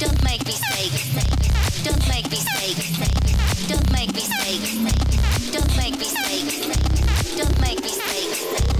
Don't make mistakes. Don't make mistakes. Don't make mistakes. Don't make. Don't make.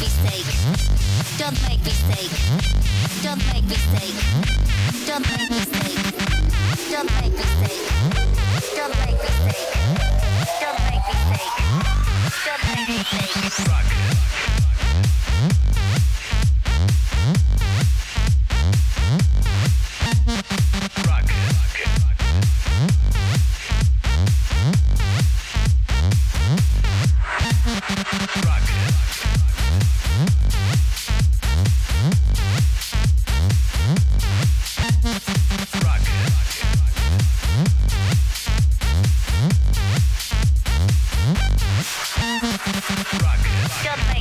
make mistake. Don't make mistake. Don't make mistake. Don't make mistake.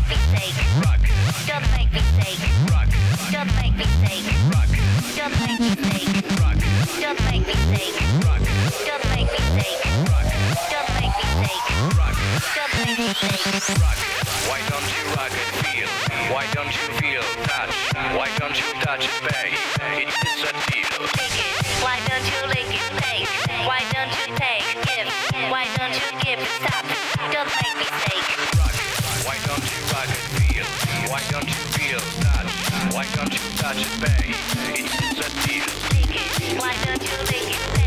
Don't make me. Rock. Don't make me. Rock. Don't make me. Rock. Don't make me. Rock. Don't make me. Rock. Don't make me. Rock. Don't make me. Rock. Why don't you rock and feel? Why don't you feel touch? Why don't you touch it, babe? It's a deal. don't you? Why don't you feel that? Why don't you touch it, bay? It's a deal. Why don't you make it.